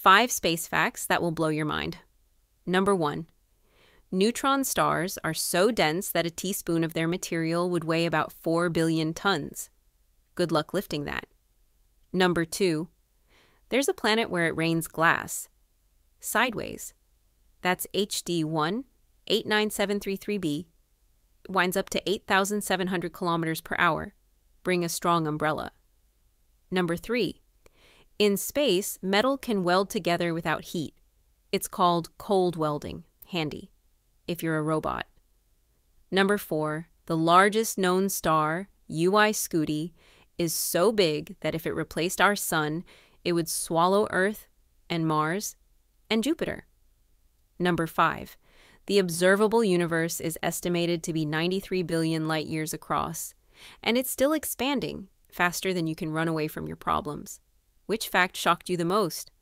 Five space facts that will blow your mind. Number one, neutron stars are so dense that a teaspoon of their material would weigh about 4 billion tons. Good luck lifting that. Number two, there's a planet where it rains glass. Sideways. That's HD 1 89733b. Winds up to 8,700 kilometers per hour. Bring a strong umbrella. Number three, in space, metal can weld together without heat. It's called cold welding. Handy. If you're a robot. Number four, the largest known star, UY Scuti, is so big that if it replaced our sun, it would swallow Earth and Mars and Jupiter. Number five, the observable universe is estimated to be 93 billion light years across, and it's still expanding faster than you can run away from your problems. Which fact shocked you the most?